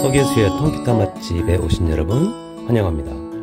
서계수의 통기타 맛집에 오신 여러분 환영합니다.